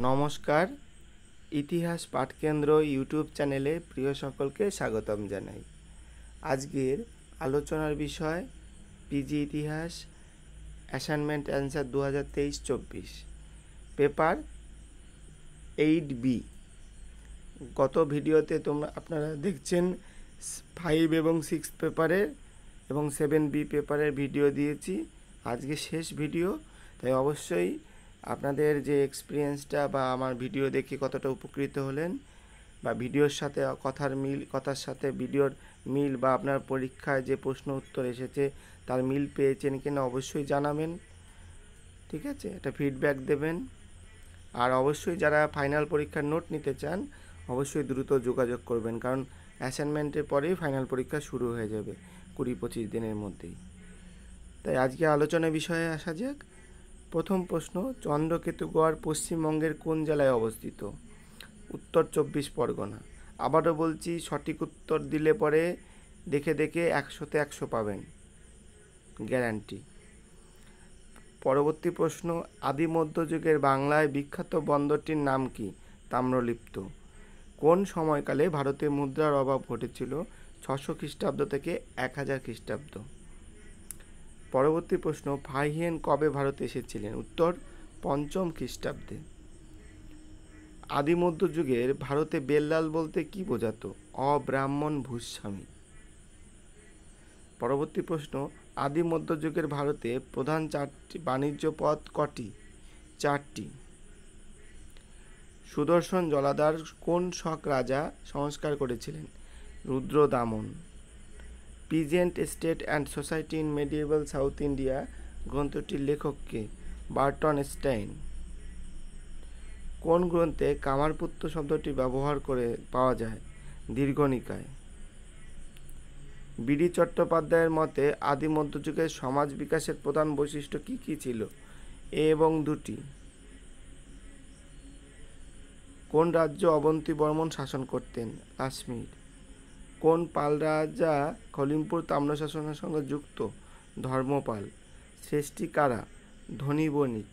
নমস্কার, ইতিহাস পাঠকেন্দ্র ইউটিউব চ্যানেলে প্রিয় সকলকে স্বাগতম জানাই। আজকের আলোচনার বিষয় পিজি ইতিহাস অ্যাসাইনমেন্ট অ্যান্সার দু হাজার তেইশ চব্বিশ পেপার এইট বি গত ভিডিওতে তোমরা, আপনারা দেখছেন ফাইভ এবং সিক্স পেপারের এবং সেভেন বি পেপারের ভিডিও দিয়েছি। আজকে শেষ ভিডিও তাই অবশ্যই আপনাদের যে এক্সপিরিয়েন্সটা বা আমার ভিডিও দেখে কতটা উপকৃত হলেন, বা ভিডিওর সাথে কথার মিল, কথার সাথে ভিডিওর মিল বা আপনার পরীক্ষায় যে প্রশ্ন উত্তর এসেছে তার মিল পেয়েছেন কিনা অবশ্যই জানাবেন, ঠিক আছে? এটা ফিডব্যাক দেবেন। আর অবশ্যই যারা ফাইনাল পরীক্ষার নোট নিতে চান, অবশ্যই দ্রুত যোগাযোগ করবেন, কারণ অ্যাসাইনমেন্টের পরেই ফাইনাল পরীক্ষা শুরু হয়ে যাবে কুড়ি পঁচিশ দিনের মধ্যেই। তাই আজকে আলোচনা বিষয়ে আসা যাক। প্রথম প্রশ্ন চন্দ্রকেতুগড় পশ্চিমবঙ্গের কোন জেলায় অবস্থিত? উত্তর চব্বিশ পরগনা। আবারও বলছি, সঠিক উত্তর দিলে পরে দেখে দেখে একশোতে একশো পাবেন। গ্যারান্টি। পরবর্তী প্রশ্ন, আদি মধ্যযুগের বাংলায় বিখ্যাত বন্দরটির নাম কি? তাম্রলিপ্ত। কোন সময়কালে ভারতে মুদ্রার অভাব ঘটেছিল? ছশো খ্রিস্টাব্দ থেকে এক হাজার খ্রিস্টাব্দ। পরবর্তী প্রশ্ন ফাহিয়েন কবে ভারতে এসেছিলেন? উত্তর, পঞ্চম খ্রিস্টাব্দে। আদি মধ্যযুগের ভারতে বেল্লাল বলতে কি বোঝাতো? অব্রাহ্মণ ভূস্বামী। পরবর্তী প্রশ্ন আদি মধ্যযুগের ভারতে প্রধান চারটি বাণিজ্য পথ কটি? চারটি। সুদর্শন জলাধার কোন শক রাজা সংস্কার করেছিলেন? Rudradaman peasant state and society in medieval south India গ্রন্থটির লেখককে বার্টন স্টাইন। কোন গ্রন্থে কামারপুত্র শব্দটি ব্যবহার করে পাওয়া যায়? দীর্ঘনিকায় বিডি চট্টোপাধ্যায়ের মতে, আদি মধ্যযুগের সমাজ বিকাশের প্রধান বৈশিষ্ট্য কি কি ছিল? এ এবং দুটি। কোন রাজ্য অবন্তী বর্মন শাসন করতেন? কাশ্মীর। কোন পাল রাজা কলিমপুর তাম্রশাসনের সঙ্গে যুক্ত? ধর্মপাল। শ্রেষ্ঠী কারা? ধনী বণিক।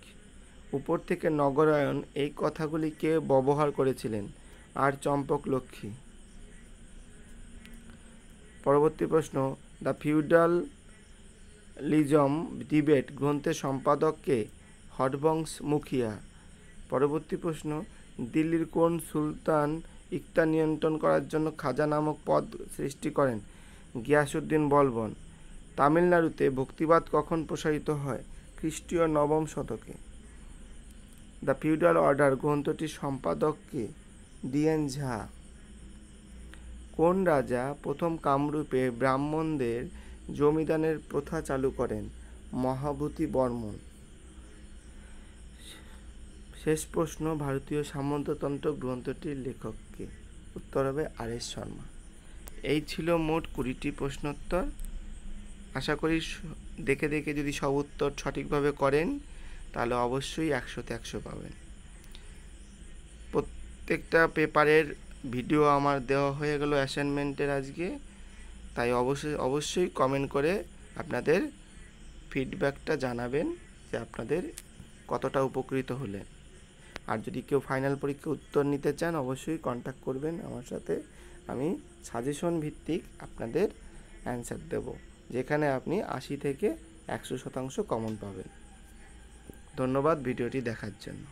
উপর থেকে নগরায়ণ এই কথাগুলিকে ব্যবহার করেছিলেন? আর চম্পক লক্ষ্মী। পরবর্তী প্রশ্ন। দ্য ফিউডাল লিজম ডিবেট গ্রন্থের সম্পাদককে হটবংশ মুখিয়া। পরবর্তী প্রশ্ন। দিল্লির কোন সুলতান ইকতা নিয়ন্ত্রণ করার জন্য খাজা নামক পদ সৃষ্টি করেন। গিয়াসুদ্দিন বলবন, তামিলনাড়ুতে ভক্তিবাদ কখন প্রসারিত হয়? খ্রিস্টীয় নবম শতকে। দ্য ফিউডাল অর্ডার গ্রন্থটির সম্পাদককে ডিএন ঝা। কোন রাজা প্রথম কামরূপে ব্রাহ্মণদের জমিদানের প্রথা চালু করেন? মহাভূতি বর্মন শেষ প্রশ্ন, ভারতীয় সামন্ততন্ত্র গ্রন্থটির লেখককে উত্তর হবে আর এস শর্মা। এই ছিল মোট কুড়িটি প্রশ্নোত্তর। আশা করি দেখে দেখে যদি সব উত্তর সঠিকভাবে করেন, তাহলে অবশ্যই একশোতে একশো পাবেন। প্রত্যেকটা পেপারের ভিডিও আমার দেওয়া হয়ে গেল অ্যাসাইনমেন্টের আজকে। তাই অবশ্যই অবশ্যই কমেন্ট করে আপনাদের ফিডব্যাকটা জানাবেন যে আপনাদের কতটা উপকৃত হলেন। আর যদি কেউ ফাইনাল পরীক্ষা উত্তর নিতে চান, অবশ্যই কন্ট্যাক্ট করবেন আমার সাথে। আমি সাজেশন ভিত্তিক আপনাদের অ্যান্সার দেব, যেখানে আপনি আশি থেকে একশো শতাংশ কমন পাবেন। ধন্যবাদ ভিডিওটি দেখার জন্য।